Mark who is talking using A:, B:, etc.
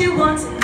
A: she wants